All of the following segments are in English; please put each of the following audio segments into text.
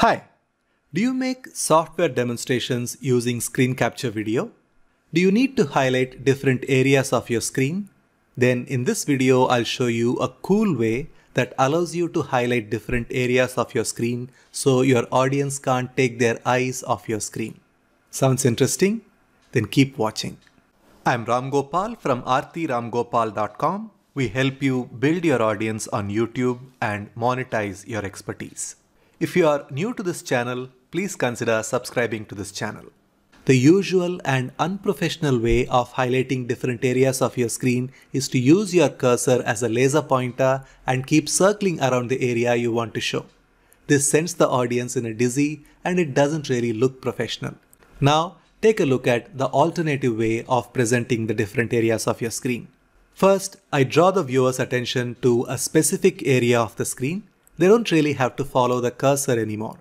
Hi, do you make software demonstrations using screen capture video? Do you need to highlight different areas of your screen? Then in this video, I'll show you a cool way that allows you to highlight different areas of your screen so your audience can't take their eyes off your screen. Sounds interesting? Then keep watching. I'm Ram Gopal from arteramgopal.com. We help you build your audience on YouTube and monetize your expertise. If you are new to this channel, please consider subscribing to this channel. The usual and unprofessional way of highlighting different areas of your screen is to use your cursor as a laser pointer and keep circling around the area you want to show. This sends the audience in a dizzy and it doesn't really look professional. Now, take a look at the alternative way of presenting the different areas of your screen. First, I draw the viewer's attention to a specific area of the screen. They don't really have to follow the cursor anymore.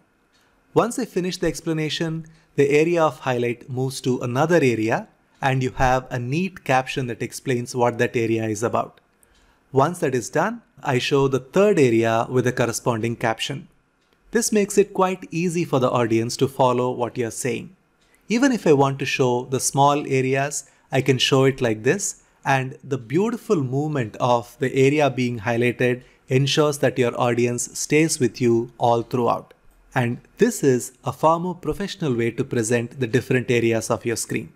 Once I finish the explanation, the area of highlight moves to another area and you have a neat caption that explains what that area is about. Once that is done, I show the third area with a corresponding caption. This makes it quite easy for the audience to follow what you're saying. Even if I want to show the small areas, I can show it like this and the beautiful movement of the area being highlighted ensures that your audience stays with you all throughout. And this is a far more professional way to present the different areas of your screen.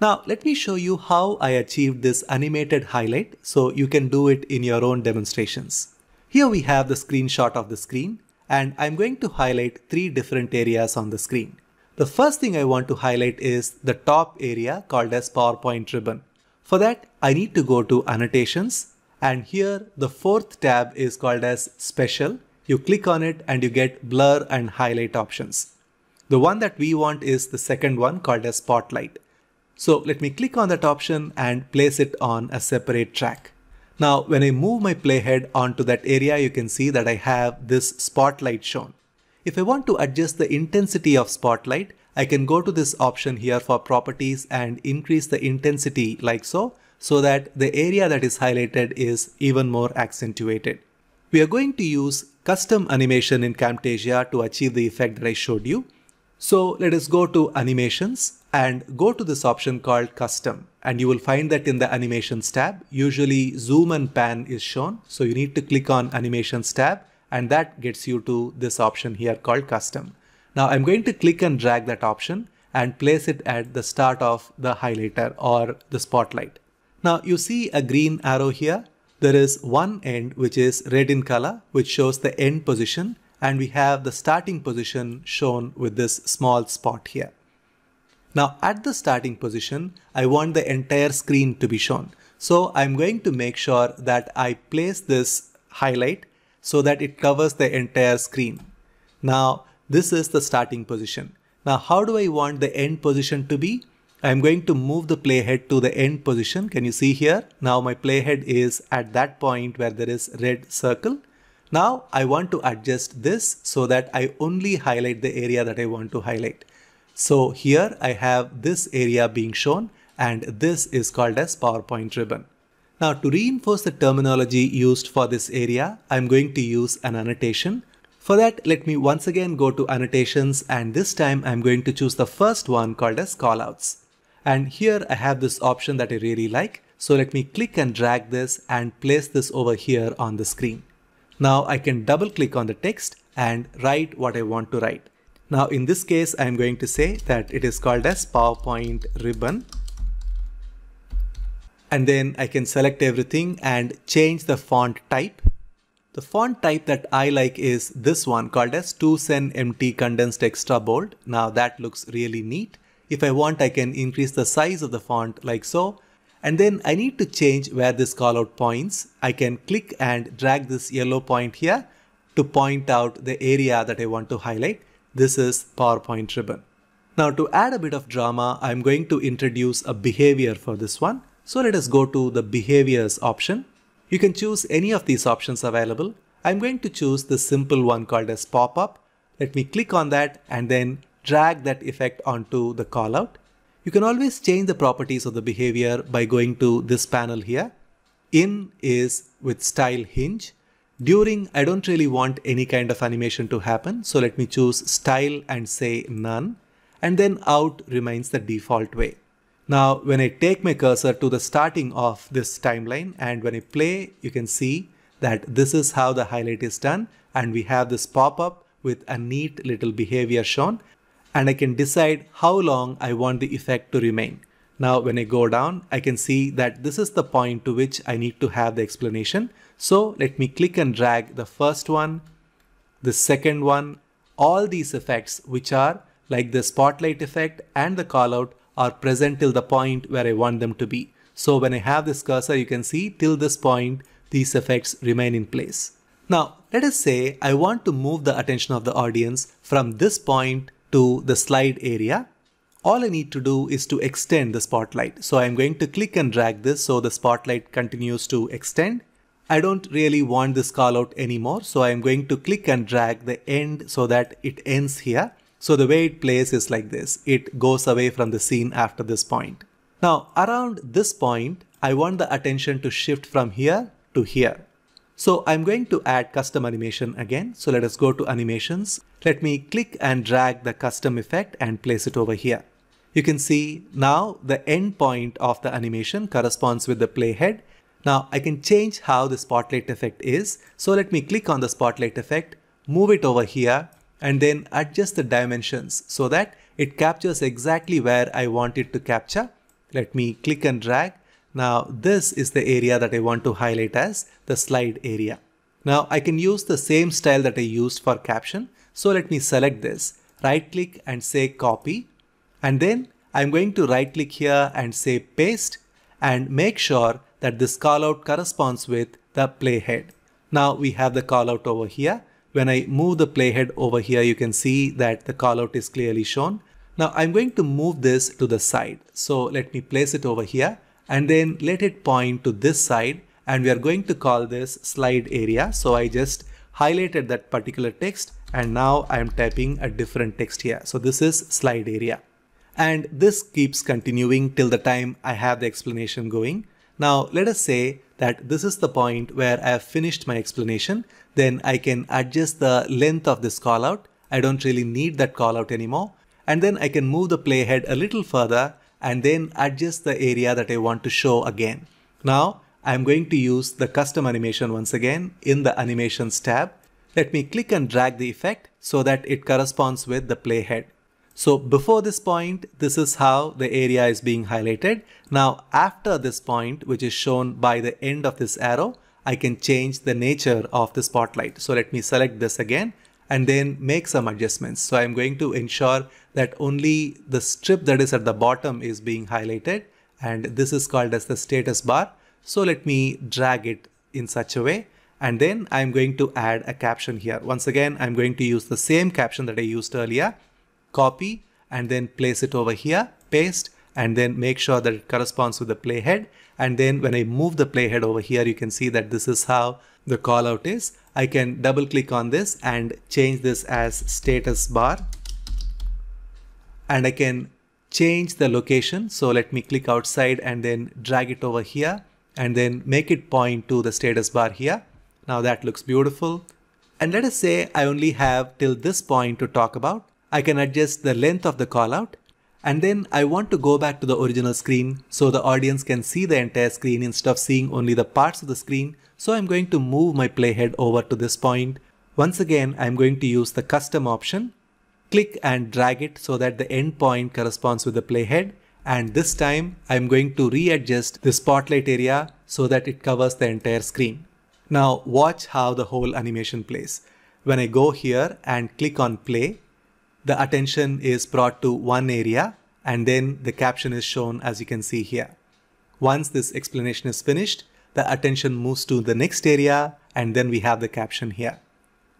Now let me show you how I achieved this animated highlight so you can do it in your own demonstrations. Here we have the screenshot of the screen and I'm going to highlight three different areas on the screen. The first thing I want to highlight is the top area called as PowerPoint ribbon. For that, I need to go to annotations and here the fourth tab is called as special you click on it and you get blur and highlight options. The one that we want is the second one called as spotlight. So let me click on that option and place it on a separate track. Now, when I move my playhead onto that area, you can see that I have this spotlight shown. If I want to adjust the intensity of spotlight, I can go to this option here for properties and increase the intensity like so, so that the area that is highlighted is even more accentuated. We are going to use custom animation in Camtasia to achieve the effect that I showed you. So let us go to animations and go to this option called custom and you will find that in the animations tab usually zoom and pan is shown so you need to click on animations tab and that gets you to this option here called custom. Now I'm going to click and drag that option and place it at the start of the highlighter or the spotlight. Now you see a green arrow here there is one end which is red in color which shows the end position and we have the starting position shown with this small spot here. Now at the starting position, I want the entire screen to be shown. So I'm going to make sure that I place this highlight so that it covers the entire screen. Now this is the starting position. Now how do I want the end position to be? I'm going to move the playhead to the end position. Can you see here? Now my playhead is at that point where there is red circle. Now I want to adjust this so that I only highlight the area that I want to highlight. So here I have this area being shown and this is called as PowerPoint ribbon. Now to reinforce the terminology used for this area, I'm going to use an annotation. For that, let me once again go to annotations and this time I'm going to choose the first one called as callouts. And here I have this option that I really like. So let me click and drag this and place this over here on the screen. Now I can double click on the text and write what I want to write. Now in this case, I'm going to say that it is called as PowerPoint ribbon. And then I can select everything and change the font type. The font type that I like is this one called as Tw Cen MT condensed extra bold. Now that looks really neat. If I want, I can increase the size of the font like so. And then I need to change where this callout points. I can click and drag this yellow point here to point out the area that I want to highlight. This is PowerPoint ribbon. Now to add a bit of drama, I'm going to introduce a behavior for this one. So let us go to the behaviors option. You can choose any of these options available. I'm going to choose the simple one called as pop-up. Let me click on that and then drag that effect onto the callout. You can always change the properties of the behavior by going to this panel here. In is with style hinge. During, I don't really want any kind of animation to happen. So let me choose style and say none. And then out remains the default way. Now, when I take my cursor to the starting of this timeline and when I play, you can see that this is how the highlight is done. And we have this pop-up with a neat little behavior shown. And I can decide how long I want the effect to remain. Now, when I go down, I can see that this is the point to which I need to have the explanation. So let me click and drag the first one, the second one, all these effects, which are like the spotlight effect and the callout are present till the point where I want them to be. So when I have this cursor, you can see till this point, these effects remain in place. Now, let us say I want to move the attention of the audience from this point to the slide area. All I need to do is to extend the spotlight. So I'm going to click and drag this so the spotlight continues to extend. I don't really want this callout anymore. So I'm going to click and drag the end so that it ends here. So the way it plays is like this. It goes away from the scene after this point. Now around this point, I want the attention to shift from here to here. So I'm going to add custom animation again. So let us go to animations. Let me click and drag the custom effect and place it over here. You can see now the end point of the animation corresponds with the playhead. Now I can change how the spotlight effect is. So let me click on the spotlight effect, move it over here and then adjust the dimensions so that it captures exactly where I want it to capture. Let me click and drag. Now this is the area that I want to highlight as the slide area. Now I can use the same style that I used for caption. So let me select this, right click and say copy. And then I'm going to right click here and say paste and make sure that this callout corresponds with the playhead. Now we have the callout over here when I move the playhead over here, you can see that the callout is clearly shown. Now I'm going to move this to the side. So let me place it over here and then let it point to this side and we are going to call this slide area. So I just highlighted that particular text and now I am typing a different text here. So this is slide area. And this keeps continuing till the time I have the explanation going. Now let us say that this is the point where I have finished my explanation, then I can adjust the length of this callout. I don't really need that callout anymore. And then I can move the playhead a little further and then adjust the area that I want to show again. Now I'm going to use the custom animation once again in the animations tab. Let me click and drag the effect so that it corresponds with the playhead. So before this point, this is how the area is being highlighted. Now after this point, which is shown by the end of this arrow, I can change the nature of the spotlight. So let me select this again and then make some adjustments. So I'm going to ensure that only the strip that is at the bottom is being highlighted and this is called as the status bar. So let me drag it in such a way and then I'm going to add a caption here. Once again, I'm going to use the same caption that I used earlier copy and then place it over here, paste, and then make sure that it corresponds with the playhead. And then when I move the playhead over here, you can see that this is how the callout is. I can double click on this and change this as status bar. And I can change the location. So let me click outside and then drag it over here and then make it point to the status bar here. Now that looks beautiful. And let us say I only have till this point to talk about. I can adjust the length of the callout and then I want to go back to the original screen so the audience can see the entire screen instead of seeing only the parts of the screen. So I'm going to move my playhead over to this point. Once again, I'm going to use the custom option. Click and drag it so that the end point corresponds with the playhead. And this time I'm going to readjust the spotlight area so that it covers the entire screen. Now watch how the whole animation plays. When I go here and click on play, the attention is brought to one area and then the caption is shown as you can see here. Once this explanation is finished, the attention moves to the next area and then we have the caption here.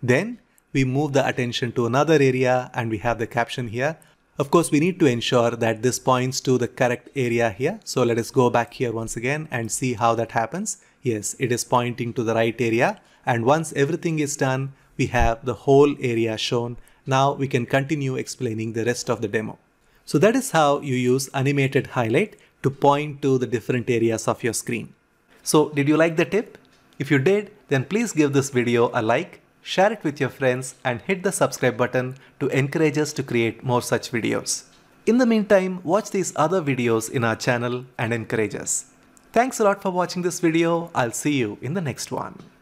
Then we move the attention to another area and we have the caption here. Of course, we need to ensure that this points to the correct area here. So let us go back here once again and see how that happens. Yes, it is pointing to the right area. And once everything is done, we have the whole area shown now we can continue explaining the rest of the demo. So that is how you use animated highlight to point to the different areas of your screen. So did you like the tip? If you did, then please give this video a like, share it with your friends and hit the subscribe button to encourage us to create more such videos. In the meantime, watch these other videos in our channel and encourage us. Thanks a lot for watching this video. I'll see you in the next one.